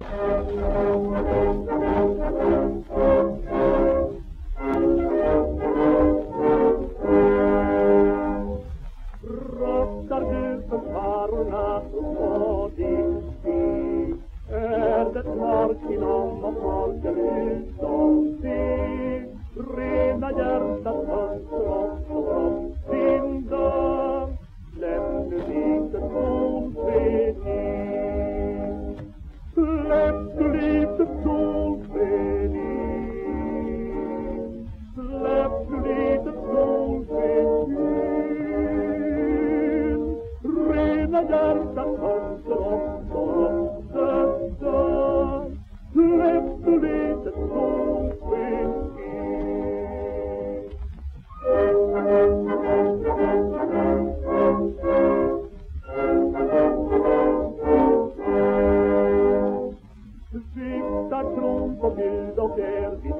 Röstar du för farorna så din stig är det snart till om och folk är pagliarza con troppo tazza l'eptolite con Zitta trumpo gildo perdi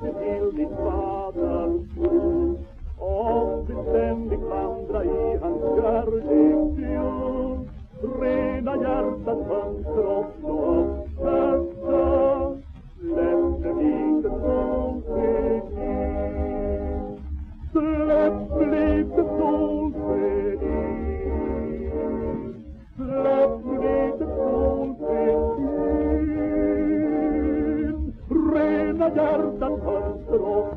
Blessed hellig Fader All the beständigt vandra i hans kärlek till. Rena hjärtat fönster nel najar dal vostro